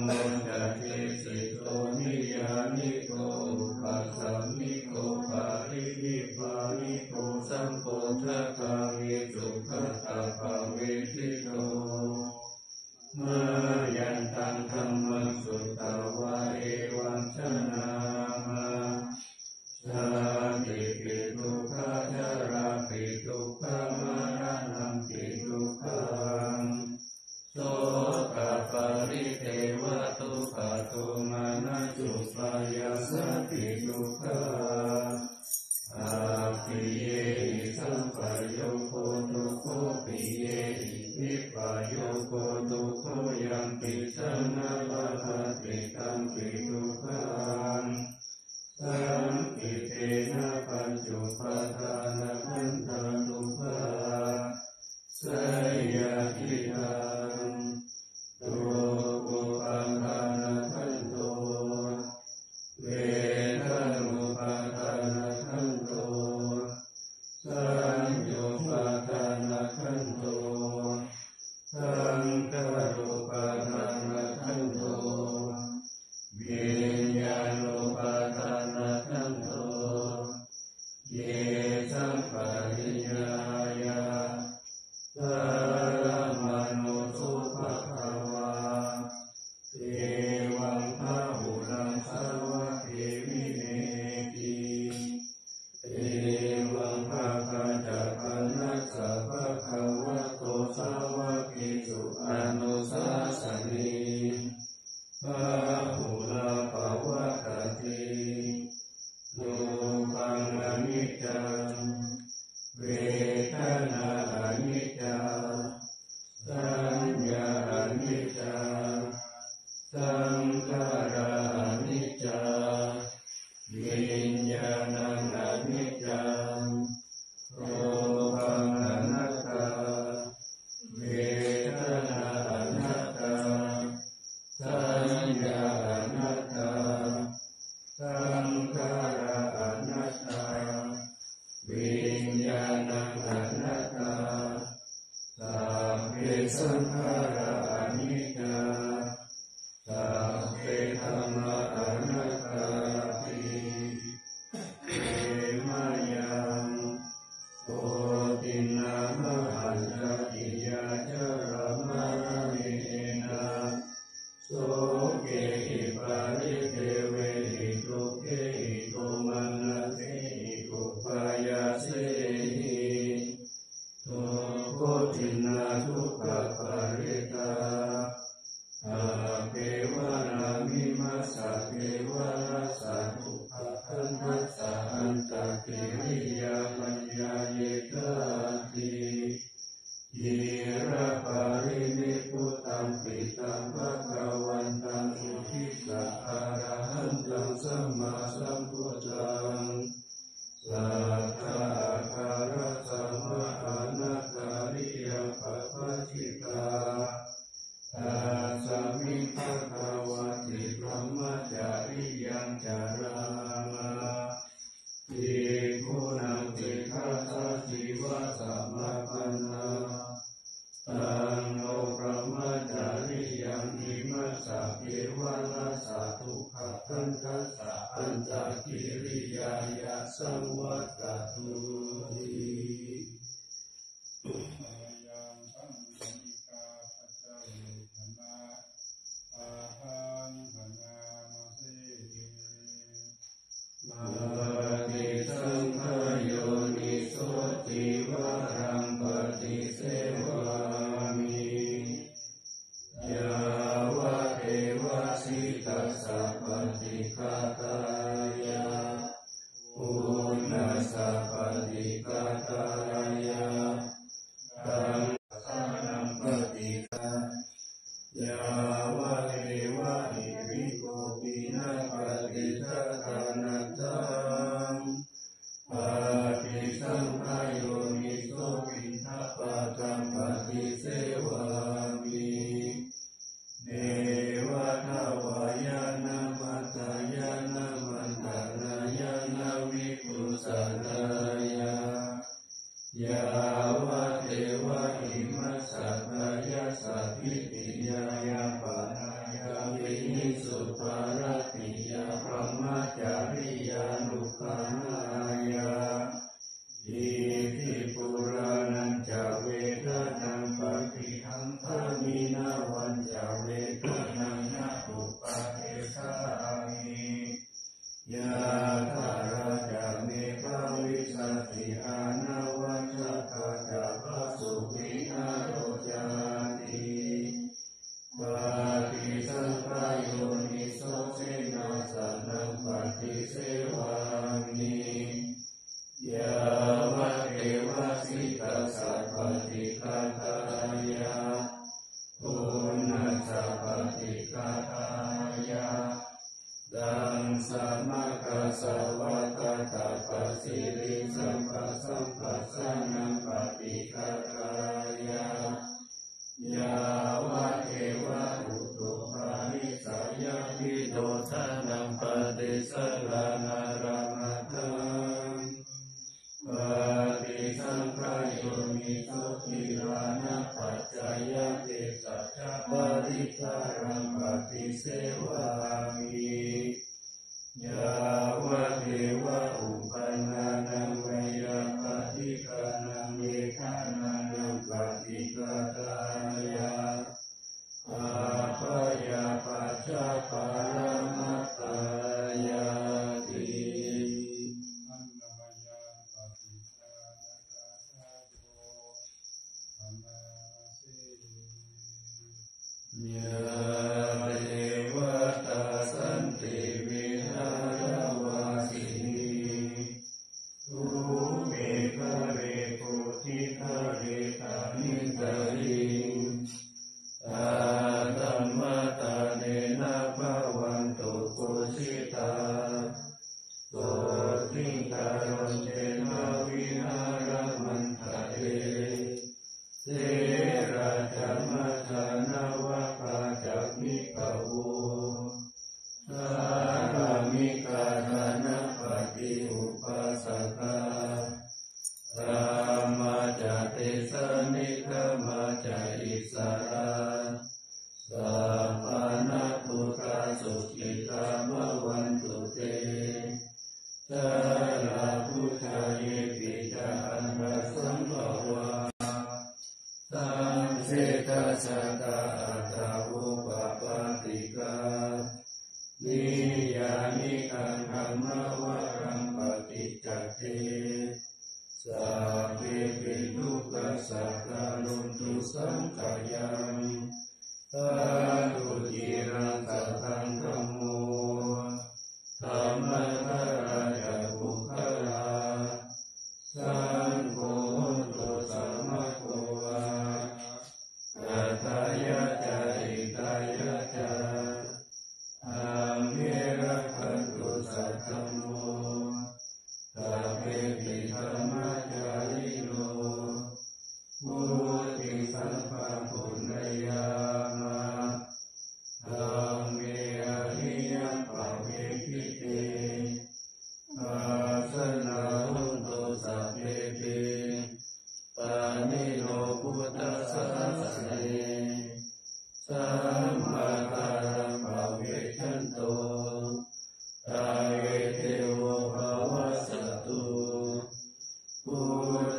โมจติสิโตนิยานิโกปัสสมิโก ยั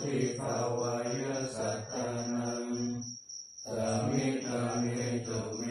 ติภาวายสัตตานังตามิตามิตุเว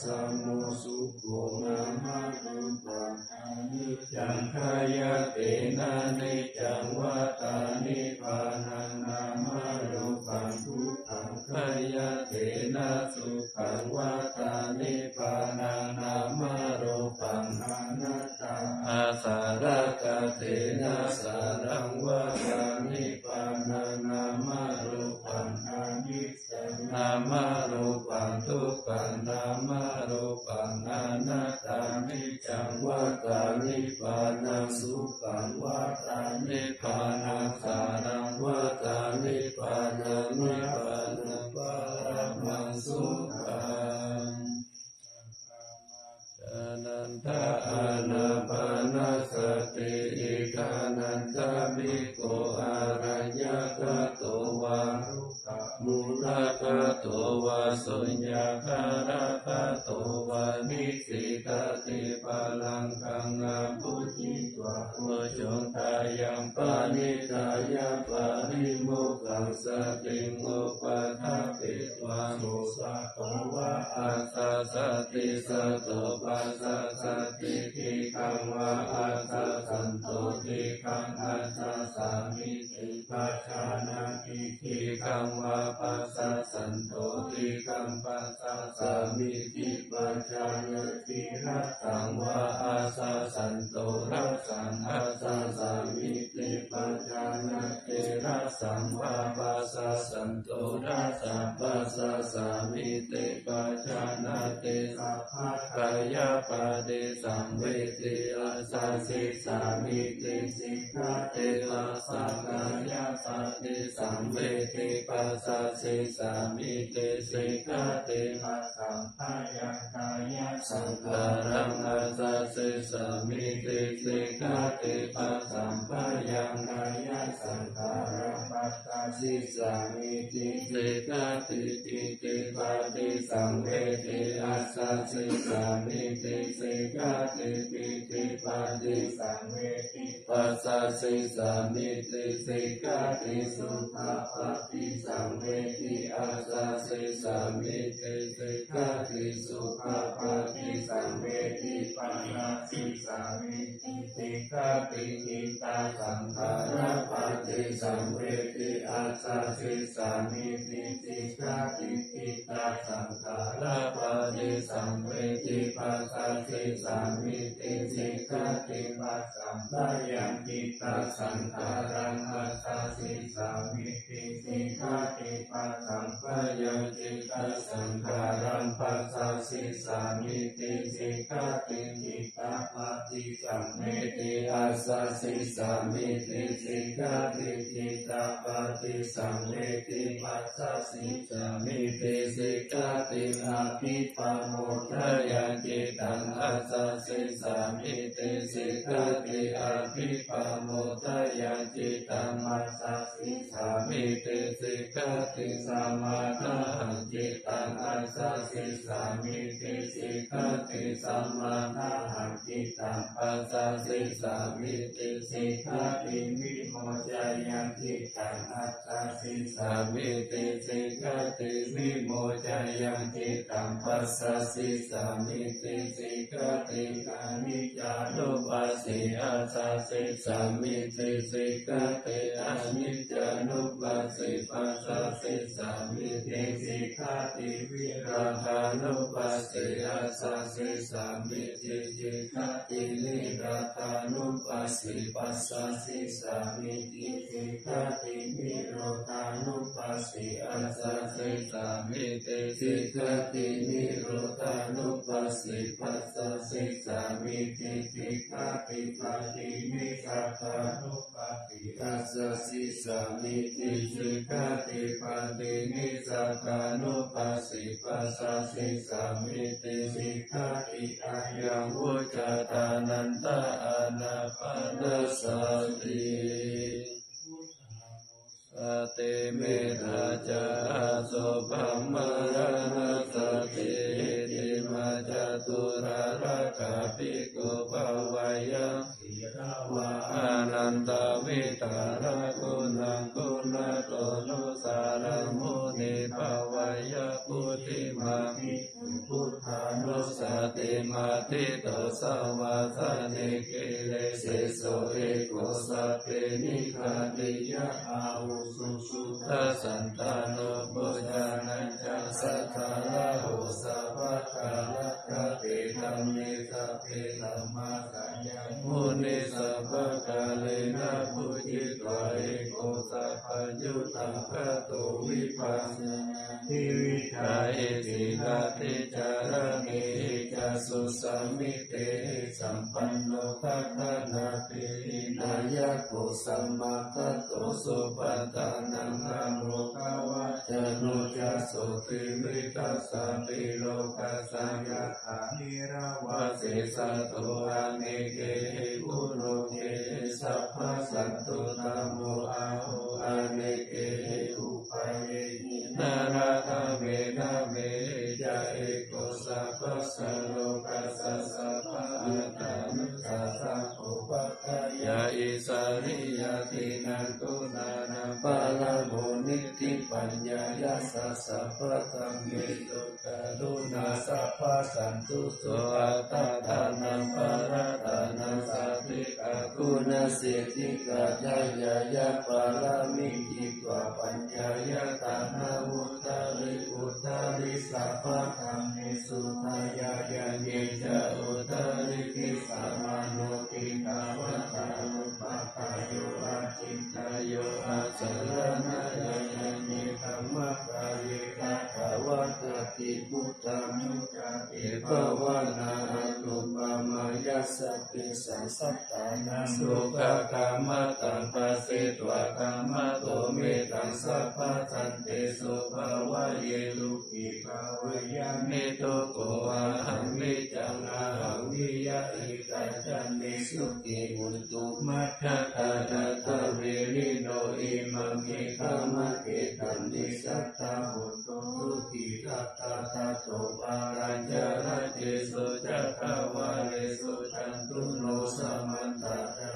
สมุสุโกนามานุปัฏฐานิจังคา อังอาปุทิตวะโคจงตายังปานิตายาปานิโมกังสติโมปะทัป วามุสะภวะอัสสะสติสัตปัสสะติทิคังวะอัสสสันโตทิคังอัสสะสามิทิปัจจานาทิทิคังวะปัสสันโตทิคังปัสสะสามิทิปัจจานติรัตตังวะอัสสสันโตรัตตังอัสสสามิทิปัจจานาติรัตตังวะปัสสันโตรัตตังปัสสสามิเตปัจานาเตสัพพะกายปะเดสังเวติอาสาสิสามิเตสิกาเตอาสากายปะเดสังเวติปัสสาสิสามิเตสิกาเตอาสัมภายกายสังการังอาสัสิสามิเตสิกาเตปัสสัมภายกายสังการังปัสสาสิสามิเตสิกาเตติปิปาติสังเวทิอาสาสิสานิติสิกาติปิติปปติสังเวทิปัสสะสิสานิติสิกาติสุภาปฏิสังเวทิอาสาสิสานิติสิกาติสุภาปฏิสังเวทิปัสสะสิสานิติสิกาติอิตาสังขาราปฏิสังเวทิอาสาสิสานิติสิกาติอิตาสังขาราปฏิสังเวติปัสสะสิสามิติสิกาติปัสสัมปะยังจิตตสังขารังอัสสะสิสามิติสิกาติปัสสัมปะยังจิตตสังขารังปัสสะสิสามิติสิกาติจิตตปฏิสัมเมติอาสสะสิสามิติสิกาติจิตตปฏิสัมเมติปัสสะสิสามิติสิกาติอาภิปโมทยันจิตังอาสสะสิสามิติสิกาติอาภิปโมทยันจิตังอาสสะสิสามิติสิกาติสัมมาทังจิตังอาสสะสิสามิติสิกาติสัมมาทังจิตังอาสสะสิสามิติสิกาติวิโมจายังจิตังอาสสะสิสามิติสิกาติวิโมจะยังจิตตังปัสสะสิสสามีติสิกขะติอะนิจจานุปัสสี อัสสะสิสสามีติสิกขะติอะนิจจานุปัสสี ปัสสะสิสสามีติสิกขะติวิราคานุปัสสี อัสสะสิสสามีติสิกขะติ วิราคานุปัสสี ปัสสะสิสสามีติสิกตินิโรธานุปัสสิอาสสะสิสามิติสิกาตินิโรธานุปัสสิปัสสะสิสามิติสิกาติปาตินิสัตตานุปัสสิปัสสะสิสามิติสิกาติปาตินิสัตตานุปัสสิปัสสะสิสามิติสิกาติอายังวุจตานันตาอนาปานสติ ติเมตาจาสุภัมมรณสติติมาจตุราระกาปิโกภวายะวะอานันตวิตาระกุณังกุณโตนุสารมุนิภวายะพุทิมามิพุทธานุสติมาติโตสวาสนิกิเลสโสเอโกสัพเพนิคาติยะ ยุตตังกะโตวิปัสสนาทิวิทาเอติกาติจารเมจัสสุสัมมิเตสัมปันโนทัคะนาเตนายะโกสัมมาคัตโตสุปตานังอะโมกาวะจโนจัสโสติมิตัสสะปิโลกัสสยะถานิราวะเสสะโตอะเนเกอุโรเกสัพพะสัตตุตมโมอะโหอะเนเก ปัญญายาสัสสะพะตัมเมตุกะลุนาสัพพะสันตุโตอัตตาทานังปาระตานังสัพพิกะกุณสิทธิกะญาญายะปาลามิจิตวะปัญญายะตานาวุตาริอุตาริสัพพะ สัพพะทันเตสุภาวะเยลุกิภาวะยามิโตโกอาหังมิจังอาหังวิยะอิตาจันนิสุกิมุตุมัทธะตาตะเวริโนอิมังมิกามะเกตันนิสัตตาหุตุทุกิทัตตาตาโตปารัญจรติสุจักขวาลิสุจันตุโนสัมมันตจั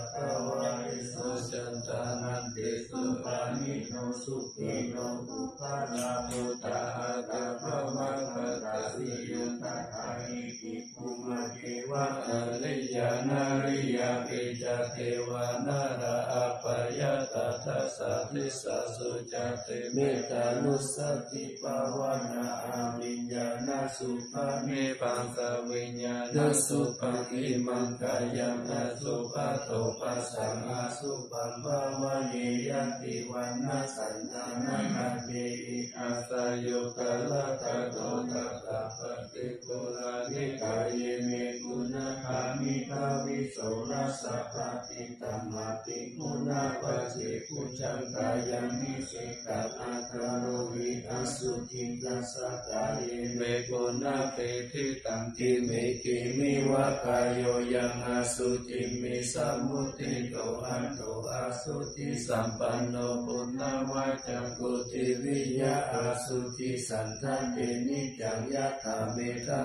สสุจเตเมตานุสติภาวนาอาวิญญาณสุภาเมปังสวิญญาณสุภาอิมังกายังสุภาโตปัสสังอาสุปัมภาวะเยยันติวันนาสันตานานาเตอิอาสโยกะละกะโตตะตะปะติปุรานิกายเมกุณาคามิภาวิโสรัสสะปะติตัมมาติกุณาปะจิกุจังกายังมิสิกาอาคาโรวิอาสุจิตัสสะกายเมโกุณาเปทิตังกิเมกิมิวะกายโยยังอาสุจิมิสัมมุติโตอันโตอาสุจิสัมปันโนปุณณวาจังกุติวิยะอาสุจิสันทันเตนิจังยะถาเมตกา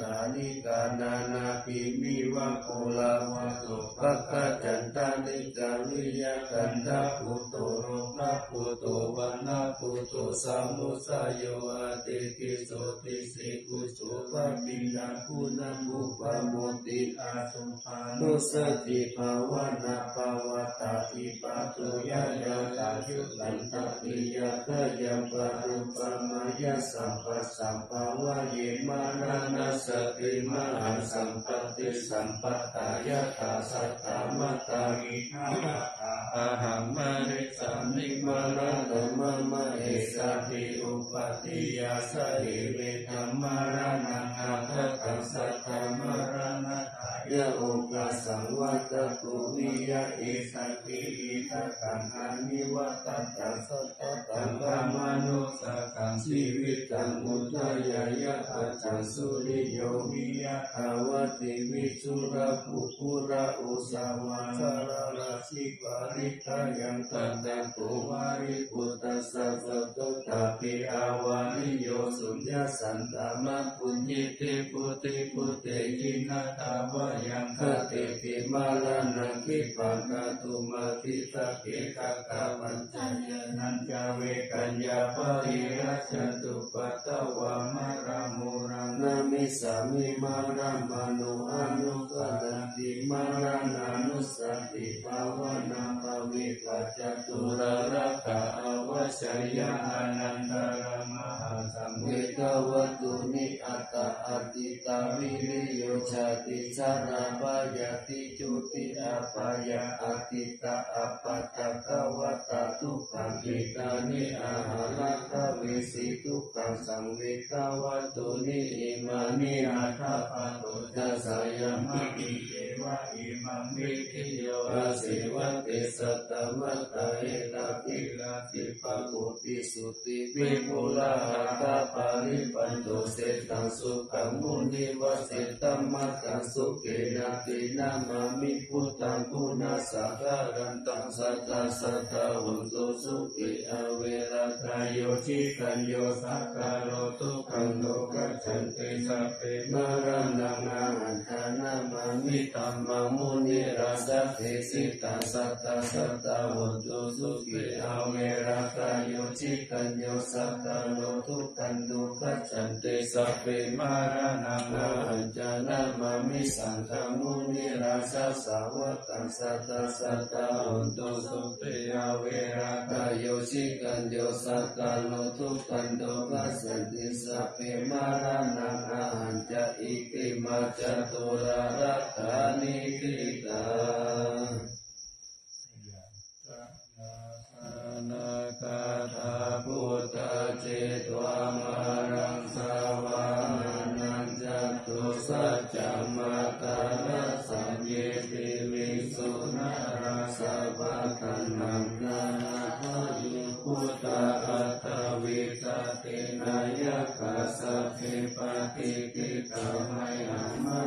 ตานิกานานาปิมิวะโคลาวะโตปะกะจันตานิกาวิยะกันตาปุโตโรภะปุโตวันนาปุโตสัมมุสายโยอาติกิโสติสิกุสุปะปินาคุณามุปะโมติอาสุภานุสติภาวนาภาวตาอิปัตโตยะยะตายุตันตปิยะตยังปะรุปะมายะสัมปัสสัมภาวะเยมารานัสติมหังสัมปติสัมปตายะตาสัตตามตามินาอาหังมาริสัมนิมาราตมะมะเอสะปิอุปติยาสะหิเวธรรมารานังอาทะกัสสะธรรมาร ยะโอกาสังวัตตุวิยะเอสัติอิทะกังอานิวัตตัสสะตังกามานุสกังชีวิตังอุทยายะปัจจสุริโยวิยะภาวติวิสุระภุปุระอุสาวาสารราสิปาริทายังตันตะโกวาริปุตตะสัพพะตุตาปิอาวานิโยสุญญาสันตามะปุญญิติปุติปุเตยินาตาวายังคติปิมาลานังคิปังกาตุมาติสะเกกะกาวันจายนันจาเวกัญญาปริรัชตุปัตตวามารามุรังนามิสามิมารามานุอนุกตันติมารานานุสติภาวนาภวิปัจจตุระระกะอวชยาอนันตร ตตาอติตาวิริโยชาติสาราปายติจุติอาปายาอติตาอปัตตะกวตาทุกขังกิตานิอาหาราคาวิสิทุกขังสังเวกวตุนิอิมานิอาคาปะโตทัสสยามะอิเทวะอิมังวิทิโยอาศิวัติสัตตมัตตะเอตาปิลาติปะโกติสุติวิปุลาหะตาปาริปันโตเสตังสุุขังมุนิวเสตัมมัตตังสุเกนาตินามามิพุทธังปุนาสัการันตังสัตตาสัตตาหุตุสุขิอเวรตายโยชิคันโยสักการโตุขันโลกัจันติสัพเพมารานังอาหันทานามามิตัมมังมุนิราสัพเพสิตาสัตตาสัตตาหุตุสุขิอเวรตายโยชิคันโยสักการโตุขันโลกัจันติสัพเพมารานังอาหันจานามามิสังฆมุนิราสสาวกังสัตตสัตตาหุตุสุติยเวรากายโยชิกันโยสักกาโลทุกันโตกัสสันติสัพเพมารานังอาหันจะอิติมาจตุรารัตานิติตานาคาทาพุทธเจตวามา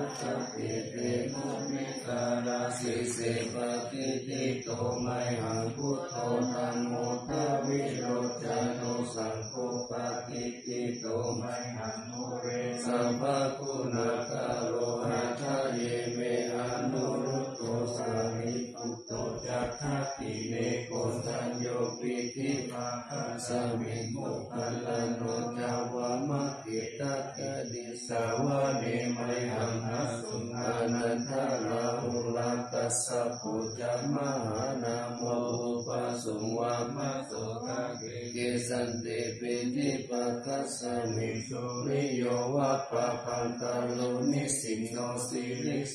มัตตปิเตมุมิตาราสิสิปติติโตไมหังพุทโธธัมโมทวิโรจโนสังโฆปฏิติโตไมหังโมเร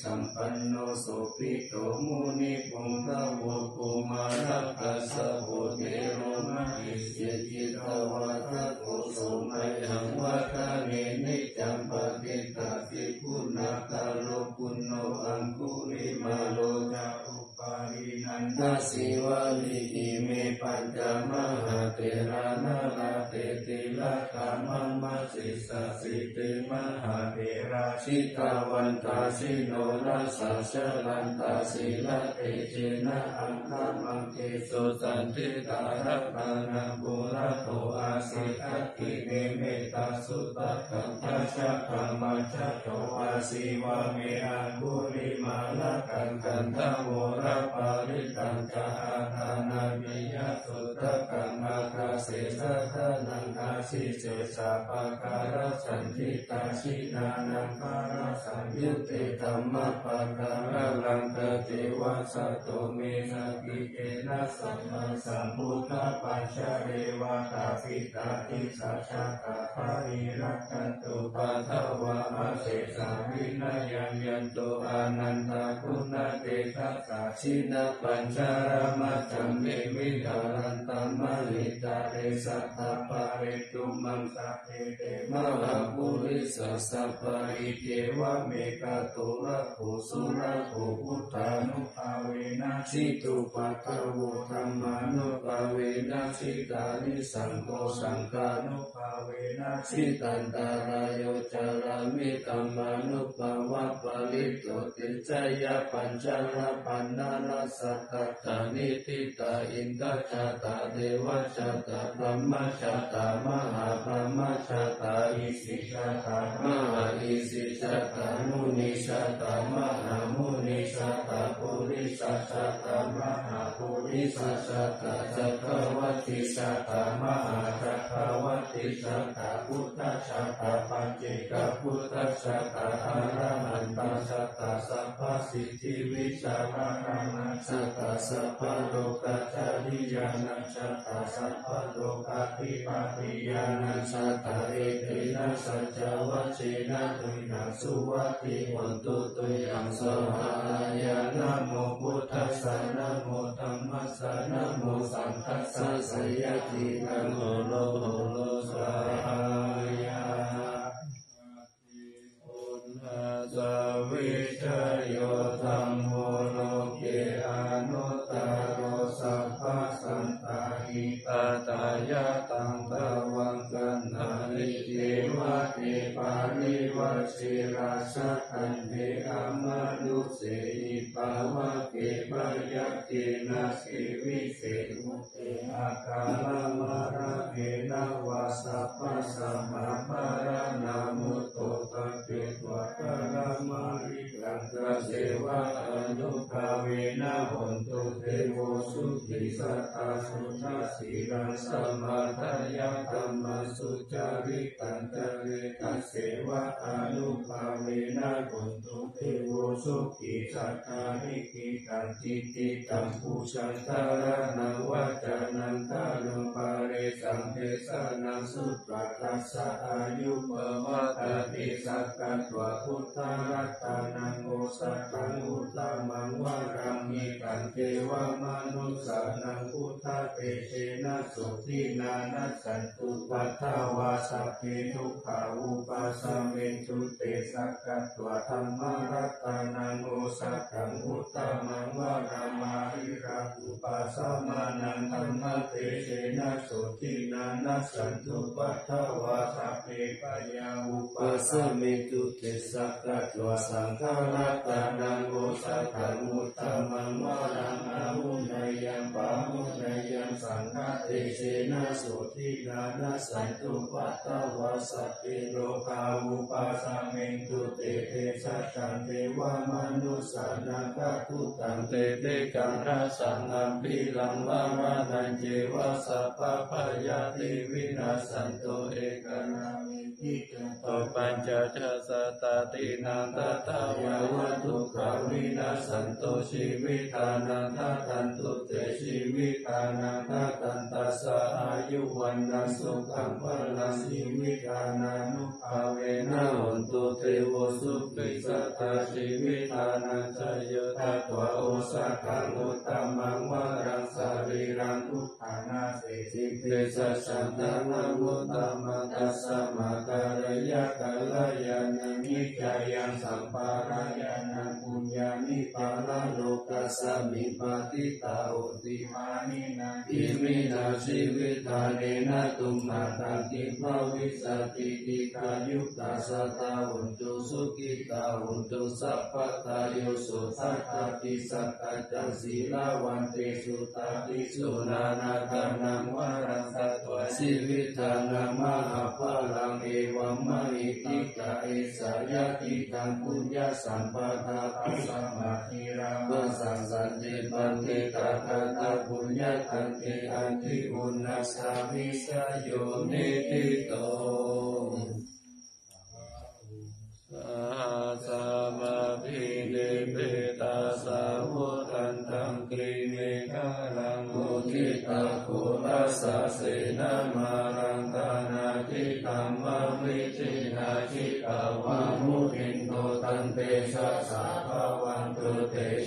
สัมปันโนโสปิโตมุนิปุงกะโวกุมารกขสสะโพเทโรมะหิเสจิตวะทะโกโสมัยังวะทะเนนิจัมปะติตาติคุณาคาโลปุณโนอังคุริมาโลจาอุปารินันทสิวะลิอิเมปัญจมหาเตระนาลา ตติละกามัมมัสสิสสสิเตมหาเตราชิตาวันตาสิโนรัสสะชลันตาสิละเตเจนะอังคามังเกสุสันติตารัตนังบุระโตอาสิทักิเนเมตาสุตตะกัมทัชะกัมมัชะโตอาสิวะเมอันบุริมาละกันกันทโมระปาริตังจาอาทานามิยสุตตะก สสะทะนังอาสิเจสะปะการะสันติตาชินานังคาระสังยุตเตธรรมปะการะลังกเทวะสัตโตเมนะกิเกนะสัมมาสัมพุทธปัญชาเรวะตาปิตาทิสัชาตาภาริรักันตุปัทวะอาเสสาวินายังยันโตอานันตาคุณเตทัสสะชินะปัญชารมัจจเมวิดารันตมมลิตารสัตตาปาริตุมังสัพเพเต มหาปุริสสัพปะริเทวะเมกะตุระโภสุระโภพุทธานุภาเวนะชิตุปะกะโวธรรมานุภาเวนะชิตานิสังโฆสังฆานุภาเวนะชิตันตารายโยจารามิตัมมานุภาวะปริโตติจยะปัญจลปันนาลสัตตานิติตาอินทชาตาเทวชาตาพรมชาตามหาพรมชาตาอิสิชาตามหาอิสิชาตามุนิชาตามหามุนิชาตาปุริสชาตามหาปุริสชาตาจักรวัติชาตามหาจักรวัติชาตาพุทธชาตาปัญเจกพุทธชาตาอรหันตชาตาสัพพสิทธิวิชาภานาชาตาสัพพโลกัจจริยานัชาตาสัพพโลกาภิปาติยานัชาตตาเอตินัสัจวัชินะตุยนัสุวัติวันตุตุยังสหายานะโมพุทธัสสะนะโมธัมมัสสะนะโมสังฆัสสะสยตินะโมโลโลสหา มมาปารานา สวะอนุภาเวนะหนตุเทโวสุขิสัตตาสุทัสสีรังสัมมาทายะธัมมสุจาริตันจเรตัสเสวะอนุภาเวนะหนตุเทโวสุขิสัตตาริกิตันติติตัมปุชันตาระนังวัจานังตาลุปาเรสัมเทสนังสุปรัสสะอายุปวัตติสักกัตวะพุทธรัตานังโอสตังอุตตมังวารังมิกันเทวมนุสานังพุทธเตเชนะสุทินานัสสันตุปัฏฐาวาสัพเพทุกขาอุปัสเมตุเตสักกัตวะธรรมรัตานังโอสัตังอุตตมังวารามาริราอุปัสมานังธรรมเตเชนะสุทินานัสสันตุปัฏฐาวาสัพเพปยาอุปัสเมตุเตสักกัตวะสังฆาราตานังโอสักขังมุตตมังวารังอาหุนยยังปาหุนยยังสังฆเตเชนะสุทินานาสันตุปัตตวาสัพพิโลกาอุปาสเมงตุเตเตสัจจันเทวามนุสานาคาทุตังเตเตกังราสังอัมพิลังวามานันเจวะสัพพะพยาติวินาสันโตเอกนามิทิกตปัญจจสตาตินังตตาวาวัตถุขาวินาสันโตชีวิตานังทัตันตุเตชีวิตานังทัตันตัสสะอายุวันนัสุขังพลังชีวิตานานุภาเวนะหนตุเทวสุขิสัตตาชีวิตานังจโยทัตวะโอสักขังุตตมังวารังสารีรังทุกขานาเสสิเกสัสันตานังุตตมังตัสสะมาการยะกัลยานังนิจายังสัมปารายานังปุญญานิปาลโลกัสสมิปาติตาอุติมานินาอิมินาชีวิตาเนนะตุมมาตังกิภาวิสติติกายุตตาสตาหุนตุสุกิตาหุนตุสัพพะตาโยสุทัตตาติสักกะจังสีลาวันเตสุตาติสุนานาคานังวารังสัตวะชีวิตานังมหาภาลังเอวัมมหิติกาเอสายาติตังปุญญาสัมปทาปัสสมาธิรังวสังสันติปันติตาคาตาปุญญาคันติอันติอุณาสามิสโยนิติโตสาสามาพิเนเปตาสาวกันตังกรีเมฆาลังอุทิตาโครัสสะเสนามารังกานาทิตัมมาวิจิ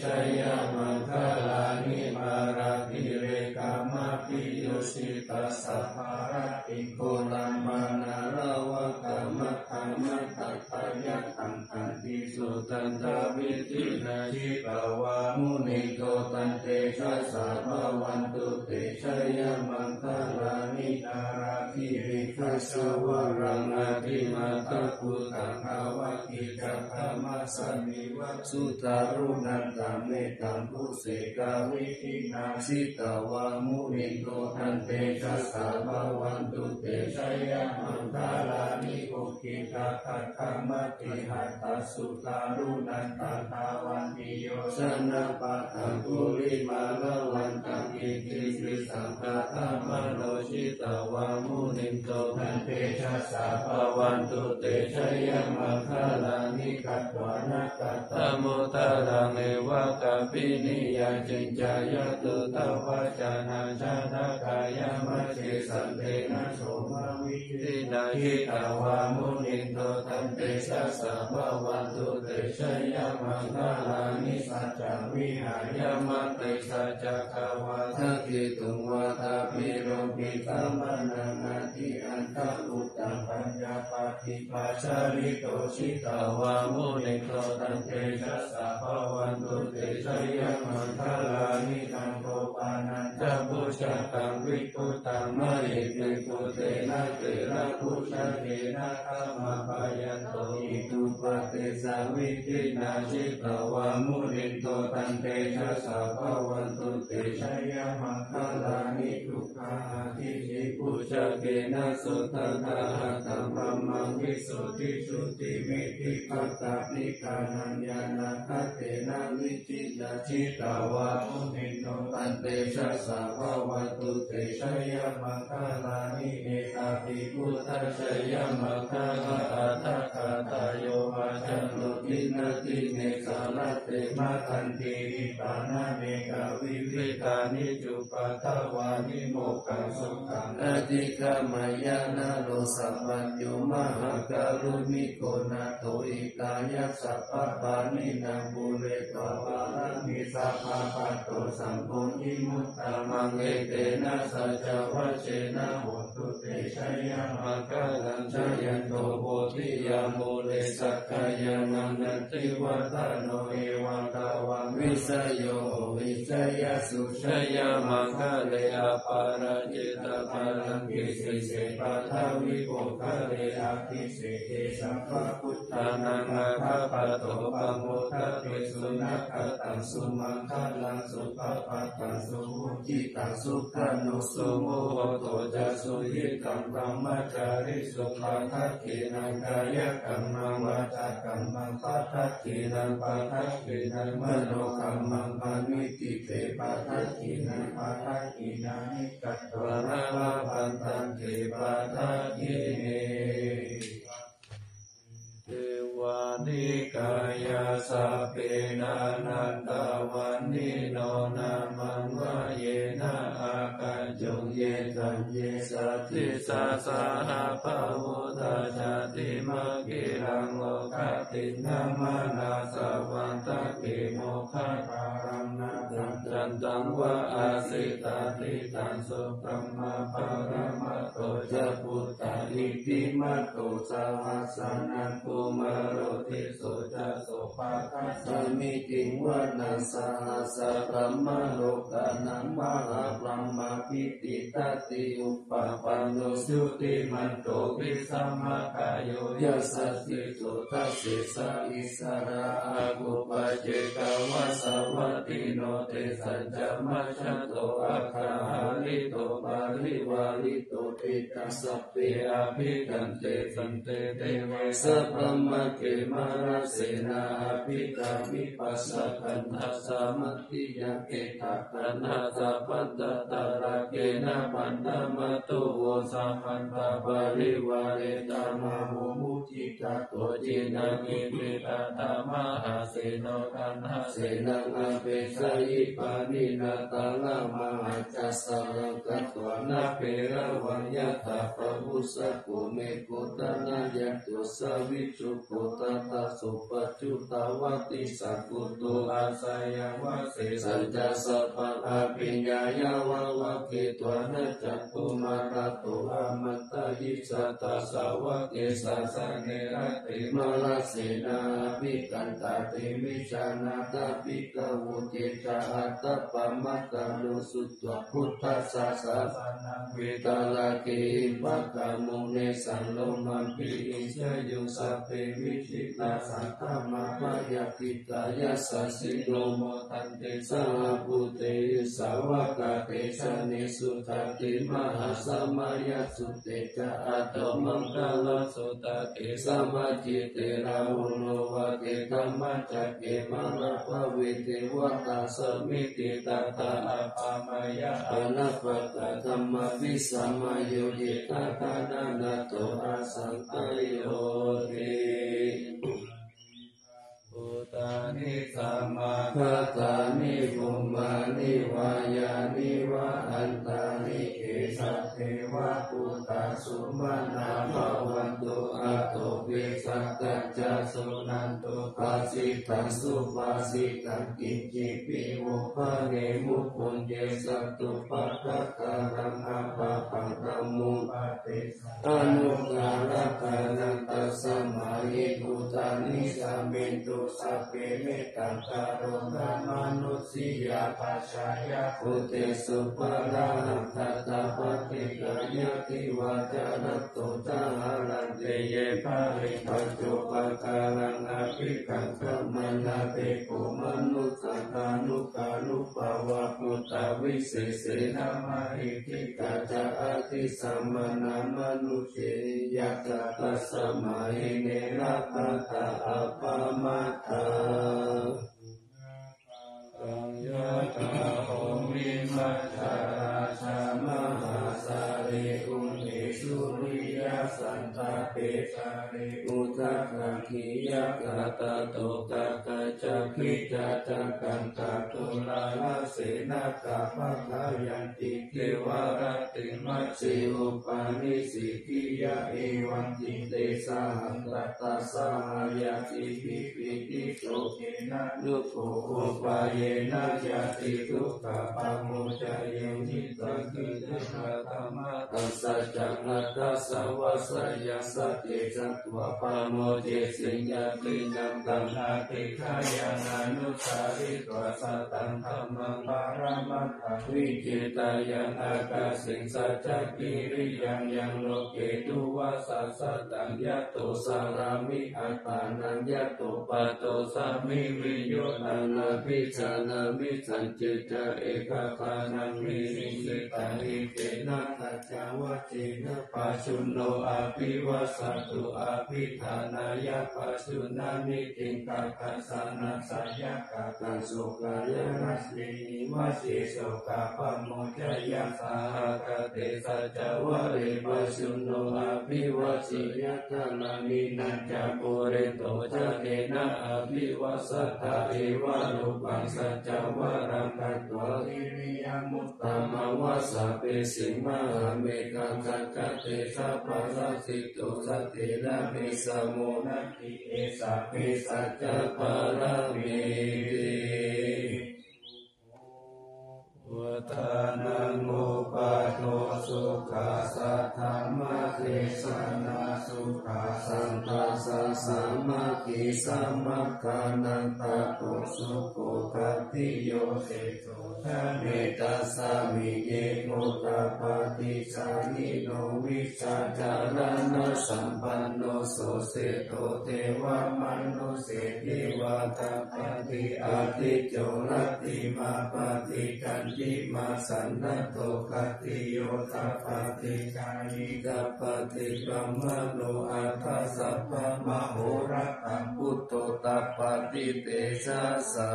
ชยยมังคลานิมาราภิเรกามาปิยุสิตัสสะภารติโกลัมมานาราวะกามะธรรมะตัตตยะตังตันติสุตันตวิธินาชิตาวามุนิโตตันเตชะสาภวันตุเตชะยะมังคลานิตาราภิริคัสสวรังอาทิมาตะกุตังภาวะกิจักขมัสสมิวัสุตารุนันตาเมตัมพุเสกะวิธินาชิตะวามุนินโท ตันเตชะสา ภะวะตุเต ชะยะมังคะลานิ อุกขิตตะขัคคะมะติหัตถะสุทารุณันตัง ธาวันติโยชะนะปะถังคุลิมาละวันตังอิทธีภิสังขะตะมะโนชิตะวามุนินโท ตันเตชะสา ภะวะตุเต ชะยะมังคะลานิกัตวานากัตตมุตตะรังเอวะกะปินิยาจินจายตุตวะจานาชาทกายมัจเจสันเตนะโสมาวิตินาหิตาวามุนิโตตันเตชะสะภะวันตุเตชะยะมังคลานิสัจจวิหายมัตติสัจจคาวาทกิตุวาทาปิโรปิตัมมนานาทิอันทะอุตตังปัญญาปาติปัจจาริโตชิตะวามุนินโท ตันเตชะสา ภะวะตุเตชะยะมังคะลานิ นันโทปะนันทะภุชะคังวิพุธังมะหิทธิง ปุตเตนะเถระภุชะเคนะ ทะมาปะยันโตอิทธูปะเทสะวิธินาชิตะวามุนินโท ตันเตชะสา ภะวะตุเตชะยะมังคะลานิทุคคาหะทิฏฐิภุชะเคนะสุทัฏฐะหัตถัง พรัหมังวิสุทธิชุติมิทธิพะกาภิธานัง ญาณาคะเทนะวิธินาชิตะวามุนินโท ตันเตชะสา ภะวะตุเตชะยะมังคะลานิเอตาปิพุทธะชะยะมังคะละอัฏฐะคาถา โย วาจะโน ทินะทิเนสะระเตมะตันที หิตวานะเนกะวิวิธานิจุปัททะวานิโมกังสุขังอธิกามายานาโลสัพพัญโยมหากรุณิโกนาตุอิกายัสสะปะปานินางบุเรตวารามิสัพพะปะโตสัมโพธิมุตตามังเอเตนะสัจวัชเชนะโหตุเตชะยะมังคลังชยันโตโพธิยามุเลสักกายานันติวัตโนเอวัตาวังวิสยโยวิจยสุชยามังคเลอปาราจิตาภาลังกิสิเสปัทาวิโภคะเลอาทิเสเตสัพพะพุทานังอาคปะโตปะโมทะปิสุนัขตังสุมังคลังสุปปะตังสุหุจิตังสุขันุสุโมโหตจะสุหิตังธรรมจาริสุปาทักขินังกายกรรมังวาจากรรมังปัทักขินังปัทักขินังมโนกรรมังปานิติเตปัทักขินังปัทักขินังนิกัตวะระวะปันตังเทปัทักขิเน สาเปนานันตาวันนิโนนามังวะเยนะอาการจงเยตันเยสัตติสาสาหาภาวุตาชาติมะกิรังโลกตินามานาสวันตะเกโมฆะปารัมนาจันจันตังวะอาสิตาติตังสุตัมมาปารมัต โตจะพุทธาอิติมัตโตสาหัสนันตุมาโรติโสจะโสภาคัสสมิติงวนัสสะหัสะพรมโลกานังมหาพรหมพิติตติอุปปันโนสุติมันโตวิสัมมาคายโยยัสสติโตทัสสิสะอิสระอาภุปเจกวาสวัติโนเตสัจจมัชโตอาคาหาลิโตปาริวาลิโตปิตัสสะเปอาภิกันเตสันเตเตเวสัพพมะเกมาราเสนาภิกามิปัสสะกันทัสสะมัตติยะเกตักันทัสสะปัตตะตระเกนะปันธมะตุโวสัมพันธะปริวาเรตามะโมมุจิกะโตจินังอิปิตาตามะหาเสโนกันหาเสนังอาเปสยิปานินาตาลามหาจัสสะรังกัตวานาเประวัญญาตาปะพุสะโกเมโกตนายัตโตสวิจุโกตตาสุปจุตาวติสักกุตุอาสยาวะเสสัจจสัพพะอภิญญายาวะวะเกตวนะจัตตุมาระโตอามัตตยิสัตตาสาวะเกสัสะเนระติมาลเสนาภิกันตาติวิชานาตาภิกวุเจจาอัตตปะมัตตานุสุตวะพุทธัสสะสะนังเวตาลาเกิปักขมุเนสังโลมัมปิอิเชยุสัพเพวิชิตาสังฆมาปายาปิตายาสสิโลโมทันเตสาภูเตสาวกาเตชะเนสุตติมหาสมายาสุเตจะอัตมังคลสุตติสมาจิเตราหุโนวะเกตัมมัจจเกมังระภเวเทวตาสมิติตาตาอาภามายาอนัปปตะธรรมวิสัมาโยติตาตานานาโตอาสังตโยติอุตานิสัมมาคาตานิภูมานิวายานิวะอันตานิเกสัพ เทวะปุตตาสุมาณาภวันตุอาโตเวสัตตัจจสุนันตุปัสสิตังสุปาสิตังกิจิปิโวภะเนมุปุญเยสัตตุปัฏฐการังอาปะปังกมุปะเตสัอนุกาลกานันตัสมายิภูตานิสัมเมตุสัพเพเมตตังกโรธรรมนุสิยาปัชายาภูเตสุปาราหังทัตตาปฏิกายติวาจานัตโตาหารันเตเยภาริปัจจุปการังอภิกังขมานาเตโกมนุสัตานุกานุปาวะพุตตาวิเศษเสนามาหิติกาจาอติสัมมนามนุเชยักตัสสมาหิเนระตตาอปปมาตาสังยตาโหมิมัจจาราชามา สาริอุนิสุริย สันตเปสาริอุทะกังขียกาตาโตกะกะจะพิจาจักันตาตุลาลาเสนากาภะคายันติเทวรติมัจสิอุปาณิสิกิยะเอวังจิเตสาหังตัตตาสหายาติปิปิติโสเกนะนุโภอุปาเยนะยาติทุกขะปะโมจายโยนิตังกิตุขะธรรมะตัสสะจังนัตตะสวะสะยะสะเตจัตวปะโมจิสิญญาตินังตังอาติขายานานุสาริตวสัตตังธรรมังปารามัตถวิจิตายังอากาสิงสัจจกิริยังยังโลเกตุวัสสตังยะโตสารามิอัตตานังยะโตปะโตสามิวิโยนานาพิจานามิสันจิตาเอกคานังมิริสิตาหิเกนะตัจจาวะเจนะปัสสุโนอาภิวัสตุอาภิธานายะปัสสุนานิติงกัคสานัสยะกะกังสุกายะรัสมิวัสิโสกะปโมจยะสหกเตสัจวะเรปัสสุโนอาภิวสิยะทานามินัจจปุเรโตจเกนะอาภิวัสตาเอวะรูปังสัจวะรังกัตวะหิริยมุตตมวะสะเปสิมาเมกังกัจจเตสัพพสัสิตุสัตเตนะมิสะโมนะติเอสัพพิสัจจปารามิ วัฏานังโมปะโตสุขัสสะธรรมะเทศนาสุขัสสันตัสสัมมาคิสัมมาคานันตะโกสุโกคัติโยเตโตทะเมตัสสมิเยโกตาปฏิจานิโนวิชาจารณะสัมปันโนโสเสโตเทวมนุเสติวาตาปฏิอาติโจรติมาปฏิกันยติมาสันนโตกติโยตาปฏิกายิกาปฏิกรรมโนอัตถสัพพะมโหรัตังพุทโตตาปฏิเตชะสา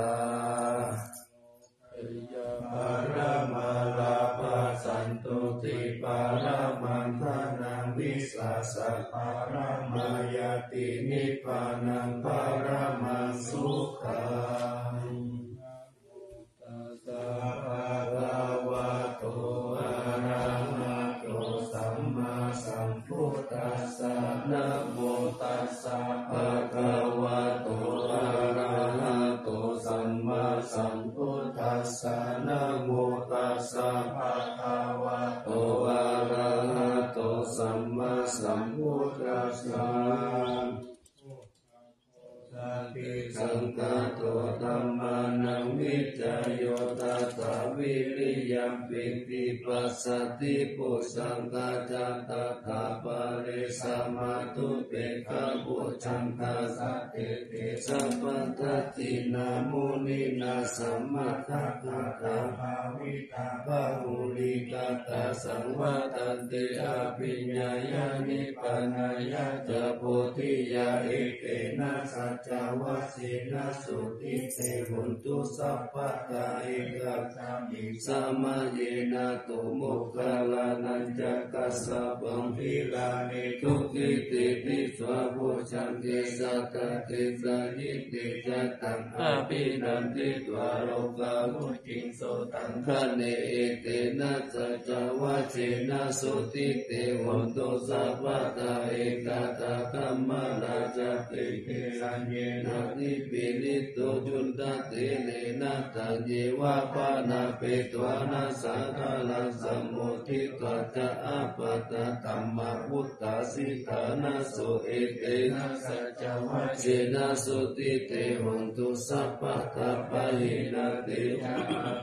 ปารามาลาปาสันตุติปารามันทานังวิสาสะปารามายตินิพพานังปารามังสุขัง สติปุสังฆาจัตตาตาปะเรสามาตุเปกะปุจังคาสัตเตเตสัพพะทัตตินามุนินาสัมมาทัคคะตาภาวิตาภาหุลิกาตาสังวตันติอาปิญญายานิปานายาจะโพธิยาเอเกนะสัจจาวสินะสุติเตหุนตุสัพพะตาเอกสามิสัมมาเยนะตุโมขลานันจักกัสสะปังพิลานิทุกิติปิสวะโพชังเกสัตเตสานิเตจัตตังอาภินันติตวาโรกามุจิงโสตังคะเนเอเตนะสัจจาวะเจนะสุติเตหุนตุสัพพะตาเอกาตาคัมมราจเตเกสัญเยนะนิปินิโตจุนตเตเลนะตัญเยวะปานาเปตวานาสังฆาลังสัมโมทิตวะจะอาปะตะตัมมาพุตตาสิทานาโสเอเตนะสัจจวะเจนะสุติเตหุนตุสัพพะตาปะหินาเตยะ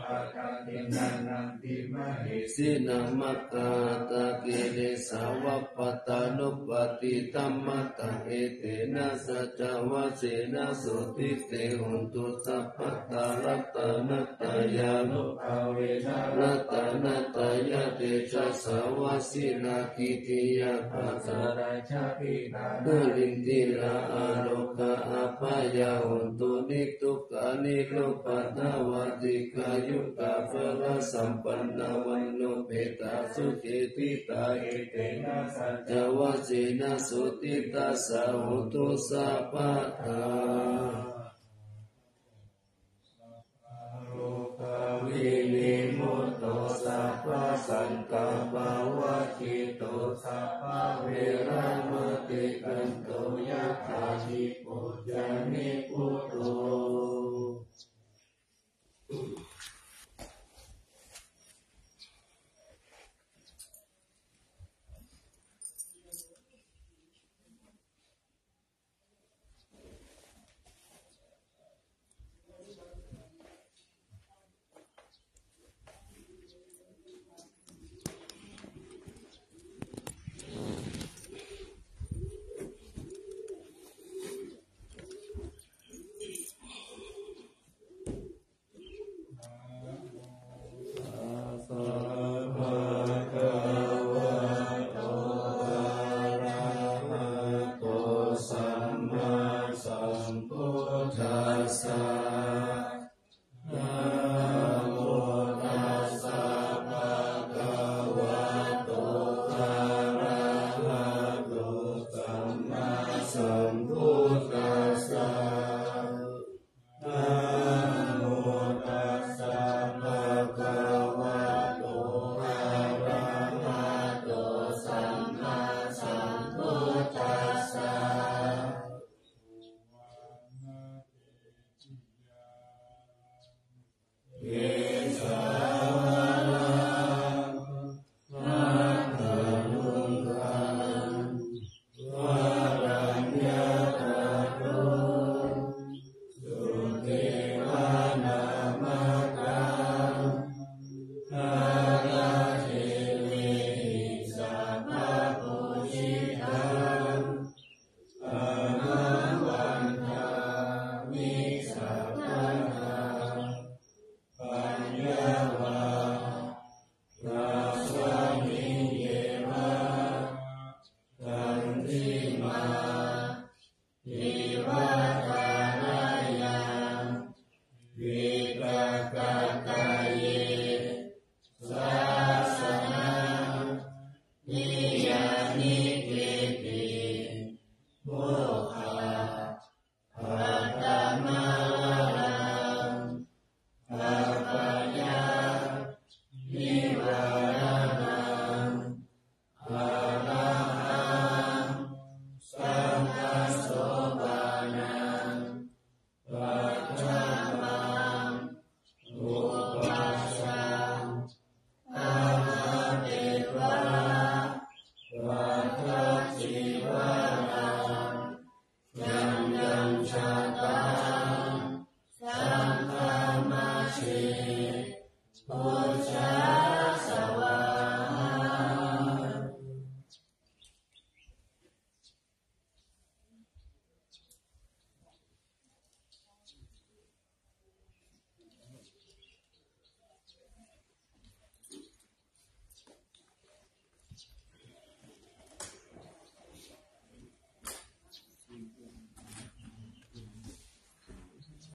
ปะตะตินันนันติมหิสินามัตตาตะเกเรสาวะปะตานุปติตัมมะตะเอเตนะสัจจวะเจนะสุติเตหุนตุสัพพะตารัตตนัตตายานุภาเวนะรัตตนัตตายาเตชะสาวะสินาคิติยาภาสาราชาปิตานาลินติลาอาโลกะอาภายาหุนตุนิทุกานิโรปัตตวาติกายุกาภะสัมปันนาวันโนเปตาสุเจติตาเอเตนะสัจวะเจนะสุติตัสสะหุตุสัพพะ ปุ